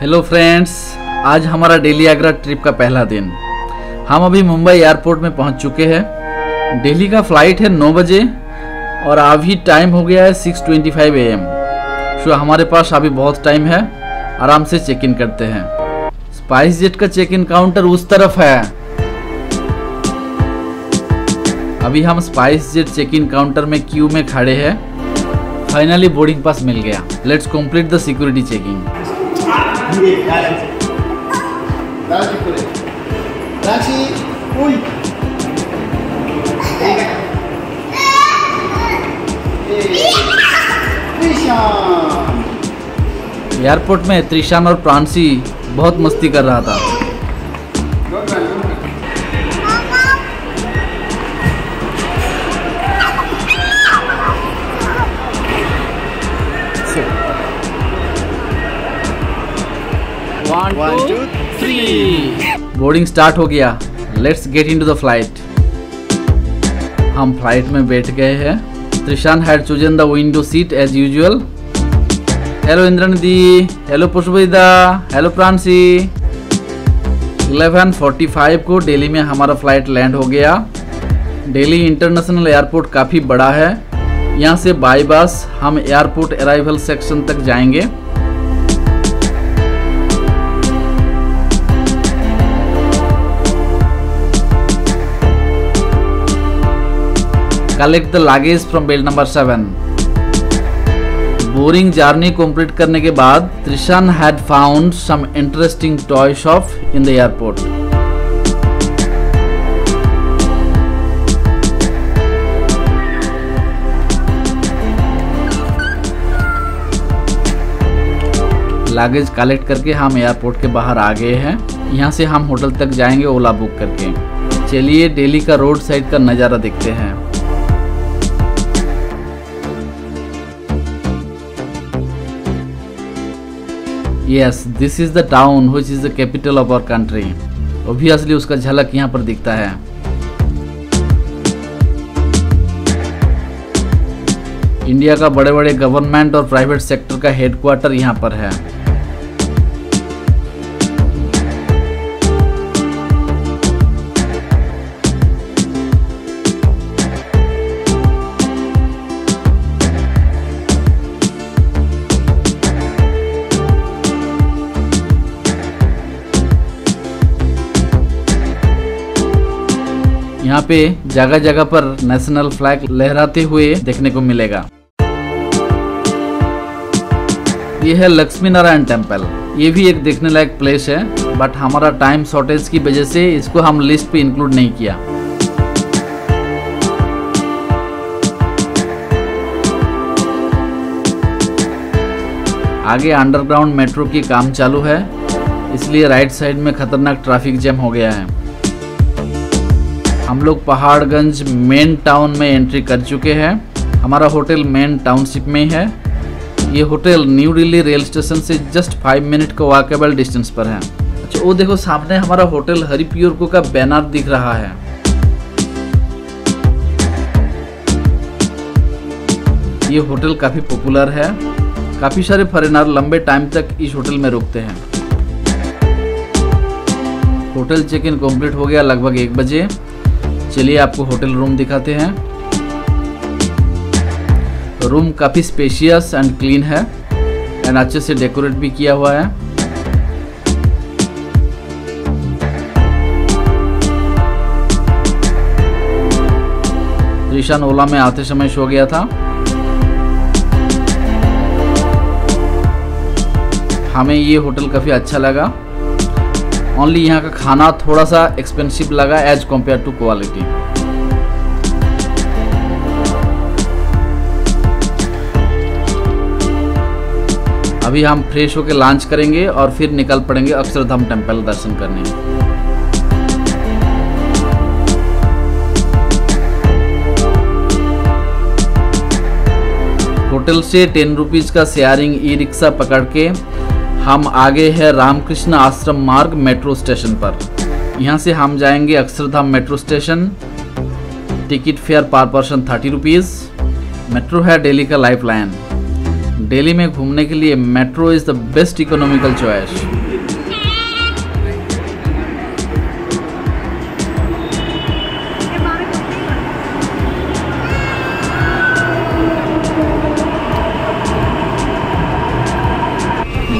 Hello friends आज हमारा daily Agra trip का पहला दिन। हम अभी मुंबई एयरपोर्ट में पहुँच चुके हैं। दिल्ली का फ़्लाइट है 9 बजे और अभी टाइम हो गया है 6:25 twenty five A M so हमारे पास अभी बहुत टाइम है। आराम से चेक इन करते हैं। स्पाइस जेट का चेक इन काउंटर उस तरफ़ है। अभी हम SpiceJet check in counter में क्यू में खड़े हैं। फाइनली बोर्डिंग पास मिल गया। Let's complete the security checking রাশি করে রাশি ওই एयरपोर्ट में त्रिशान और प्रांसी बहुत मस्ती कर रहा था Three. बोर्डिंग स्टार्ट हो गया. Let's get into the flight हम फ़्लाइट में बैठ गए हैं. Trishan had chosen the window seat as usual hello Indranidhi hello Pushpita hello Pransi. 11:45 को दिल्ली में हमारा फ़्लाइट लैंड हो गया. दिल्ली इंटरनेशनल एयरपोर्ट काफ़ी बड़ा है. यहाँ से बाई बस हम एयरपोर्ट अराइवल सेक्शन तक जाएँगे. Collect the luggage from belt number seven boring journey complete करने के बाद Trishan had found some interesting toy shop in the airport luggage collect करके हम एयरपोर्ट के बाहर आ गए हैं। यहाँ से हम होटल तक जाएँगे ओला बुक करके। चलिए दिल्ली का रोड साइड का नज़ारा देखते हैं। Yes this is the town which is the capital of our country obviously उसका झलक यहाँ पर दिखता है। इंडिया का बड़े बड़े गवर्नमेंट और प्राइवेट सेक्टर का हेडक्वार्टर यहाँ पर है। यहाँ पे जगह जगह पर नेशनल फ्लैग लहराते हुए देखने को मिलेगा। ये है लक्ष्मी नारायण टेंपल ये भी एक देखने लायक प्लेस है बट हमारा टाइम शॉर्टेज की वजह से इसको हम लिस्ट पे इंक्लूड नहीं किया। आगे अंडरग्राउंड मेट्रो की काम चालू है, इसलिए राइट साइड में खतरनाक ट्रैफ़िक जैम हो गया है। हम लोग पहाड़गंज मेन टाउन में एंट्री कर चुके हैं। हमारा होटल मेन टाउनशिप में है ये hotel new Delhi rail station से जस्ट फाइव मिनट का वॉकेबल डिस्टेंस पर है। अच्छा वो देखो, सामने हमारा होटल हरी का बैनर दिख रहा है। ये होटल काफ़ी पॉपुलर है। काफ़ी सारे फॉरेनर लंबे टाइम तक इस होटल में रुकते हैं। होटल चेक इन कंप्लीट हो गया लगभग एक बजे। चलिए आपको होटल रूम दिखाते हैं। रूम काफ़ी स्पेशियस एंड क्लीन है एंड अच्छे से डेकोरेट भी किया हुआ है। ईशान ओला में आते समय सो गया था। हमें ये होटल काफ़ी अच्छा लगा। ओनली यहाँ का खाना थोड़ा सा एक्सपेंसिव लगा एज कंपेयर टू क्वालिटी अभी हम फ्रेश होकर लंच करेंगे और फिर निकल पड़ेंगे अक्षरधाम टेंपल दर्शन करने। होटल से टेन रुपीज़ का शेयरिंग ई रिक्शा पकड़ के हम आगे है रामकृष्ण आश्रम मार्ग मेट्रो स्टेशन पर। यहाँ से हम जाएँगे Akshardham metro station. Ticket fare per person thirty rupees metro है डेली का लाइफ लाइन डेली में घूमने के लिए metro is the best economical choice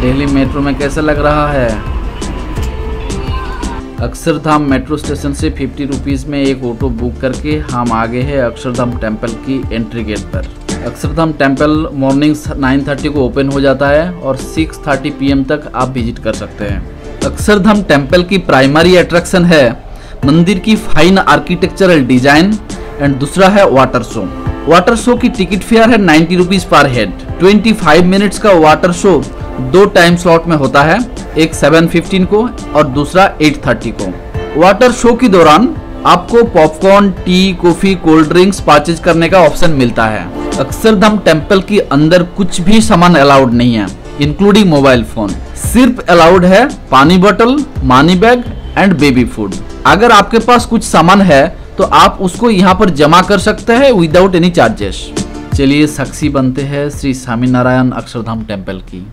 Delhi metro में कैसा लग रहा है? अक्षरधाम मेट्रो स्टेशन से फिफ्टी रुपीज़ में एक ऑटो बुक करके हम आ गए हैं अक्षरधाम टेंपल की एंट्री गेट पर। अक्षरधाम टेंपल मॉर्निंग 9:30 को ओपन हो जाता है और 6:30 पीएम तक आप विज़िट कर सकते हैं। अक्षरधाम टेंपल की प्राइमरी अट्रैक्शन है मंदिर की फाइन आर्किटेक्चरल डिज़ाइन एंड दूसरा है वाटर शो। वाटर शो की टिकट फेयर है ninety rupees per head. 25 minutes का वाटर शो दो टाइम स्लॉट में होता है, एक 7:15 को और दूसरा 8:30 को। वाटर शो के दौरान आपको popcorn tea coffee cold drinks purchase करने का ऑप्शन मिलता है। अक्षरधाम टेंपल के अंदर कुछ भी सामान अलाउड नहीं है इंक्लूडिंग मोबाइल फ़ोन सिर्फ़ अलाउड है पानी बोतल money bag and baby food अगर आपके पास कुछ सामान है तो आप उसको यहाँ पर जमा कर सकते हैं विदाउट एनी चार्जेस चलिए साक्षी बनते हैं श्री स्वामी नारायण अक्षरधाम टेंपल की।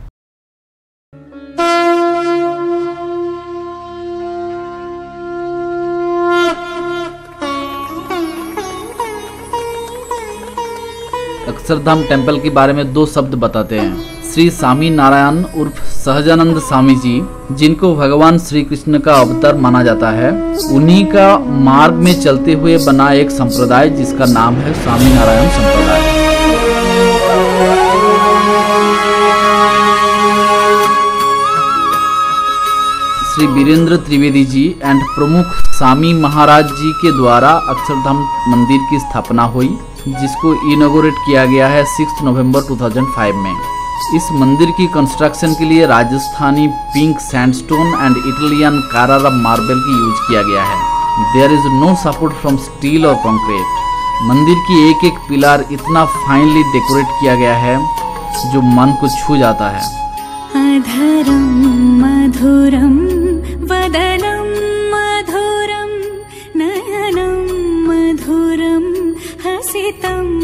अक्षरधाम टेंपल के बारे में दो शब्द बताते हैं। श्री स्वामी नारायण उर्फ़ सहजानंद स्वामी जी, जिनको भगवान श्री कृष्ण का अवतार माना जाता है, उन्हीं का मार्ग में चलते हुए बना एक संप्रदाय जिसका नाम है स्वामी नारायण संप्रदाय। श्री वीरेंद्र त्रिवेदी जी एंड प्रमुख स्वामी महाराज जी के द्वारा अक्षरधाम मंदिर की स्थापना हुई। जिसको इनोगोरेट किया गया है 6 नवंबर 2005 में। इस मंदिर की कंस्ट्रक्शन के लिए Rajasthani pink sandstone and Italian Carrara marble की यूज़ किया गया है। There is no support from steel और कंक्रीट मंदिर की एक एक पिलर इतना फाइनली डेकोरेट किया गया है, जो मन को छू जाता है। अधरं मधुरं वदनं 等。